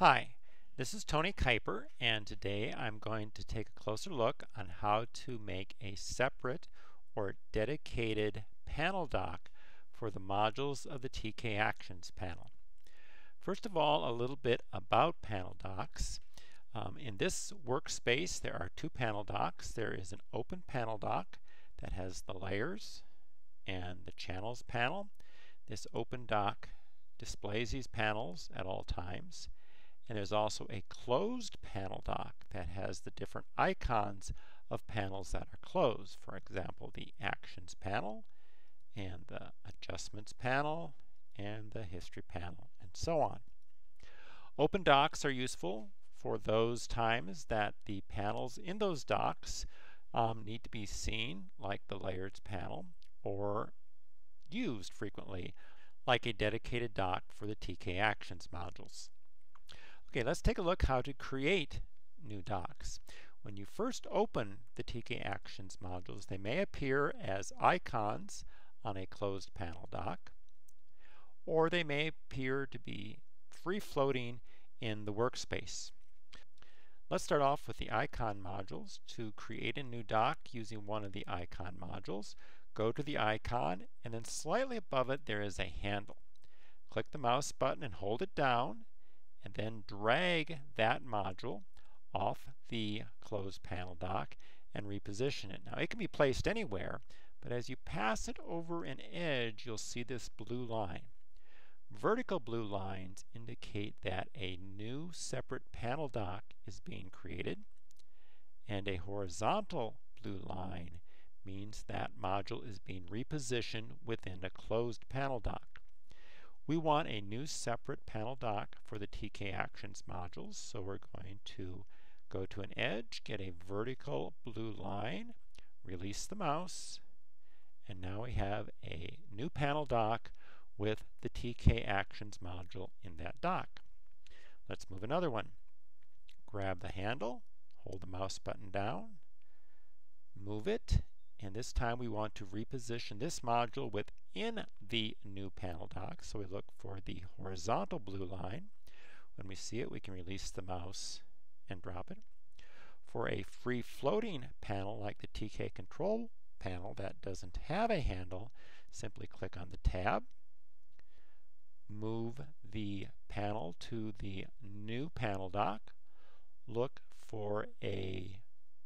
Hi, this is Tony Kuyper and today I'm going to take a closer look on how to make a separate or dedicated panel dock for the modules of the TK Actions panel. First of all, a little bit about panel docks. Um, in this workspace there are two panel docks. There is an open panel dock that has the layers and the channels panel. This open dock displays these panels at all times. And there's also a closed panel dock that has the different icons of panels that are closed. For example, the Actions panel, and the Adjustments panel, and the History panel, and so on. Open docks are useful for those times that the panels in those docks um, need to be seen, like the Layers panel, or used frequently, like a dedicated dock for the TK Actions modules. Okay, let's take a look how to create new docks. When you first open the TK Actions modules, they may appear as icons on a closed panel dock, or they may appear to be free-floating in the workspace. Let's start off with the icon modules. To create a new dock using one of the icon modules, go to the icon and then slightly above it there is a handle. Click the mouse button and hold it down and then drag that module off the closed panel dock and reposition it. Now it can be placed anywhere, but as you pass it over an edge, you'll see this blue line. Vertical blue lines indicate that a new separate panel dock is being created, and a horizontal blue line means that module is being repositioned within a closed panel dock. We want a new separate panel dock for the TK Actions modules, so we're going to go to an edge, get a vertical blue line, release the mouse, and now we have a new panel dock with the TK Actions module in that dock. Let's move another one. Grab the handle, hold the mouse button down, move it, and this time we want to reposition this module within the new panel dock. So we look for the horizontal blue line. When we see it, we can release the mouse and drop it. For a free floating panel like the TK control panel that doesn't have a handle, simply click on the tab, move the panel to the new panel dock, look for a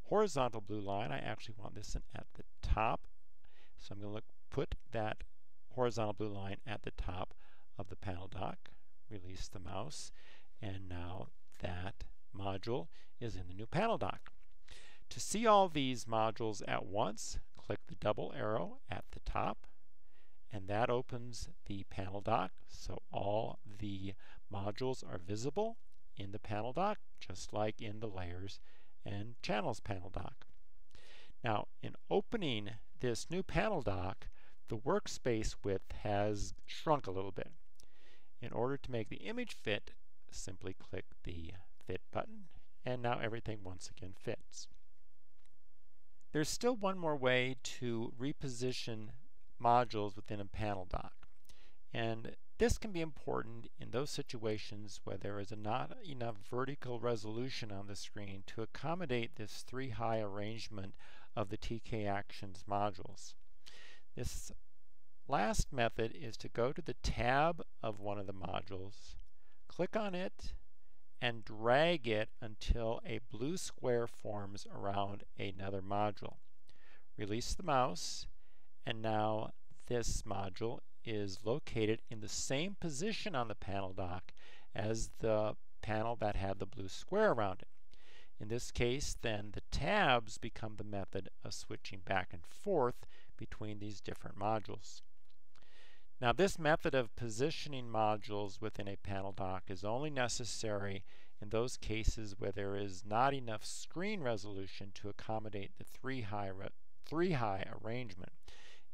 horizontal blue line, I actually want this at the top. So I'm going to put that horizontal blue line at the top of the panel dock, release the mouse, and now that module is in the new panel dock. To see all these modules at once, click the double arrow at the top, and that opens the panel dock. So all the modules are visible in the panel dock, just like in the layers and Channels panel dock. Now, in opening this new panel dock, the workspace width has shrunk a little bit. In order to make the image fit, simply click the Fit button, and now everything once again fits. There's still one more way to reposition modules within a panel dock. And this can be important in those situations where there is not enough vertical resolution on the screen to accommodate this three high arrangement of the TK Actions modules. This last method is to go to the tab of one of the modules, click on it, and drag it until a blue square forms around another module. Release the mouse, and now this module is located in the same position on the panel dock as the panel that had the blue square around it. In this case, then, the tabs become the method of switching back and forth between these different modules. Now, this method of positioning modules within a panel dock is only necessary in those cases where there is not enough screen resolution to accommodate the three high, three high arrangement.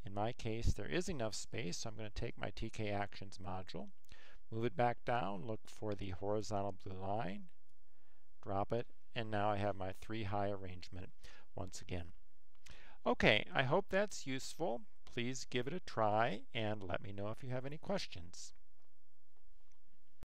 In my case, there is enough space, so I'm going to take my TK Actions module, move it back down, look for the horizontal blue line, drop it, and now I have my three high arrangement once again. Okay, I hope that's useful. Please give it a try and let me know if you have any questions.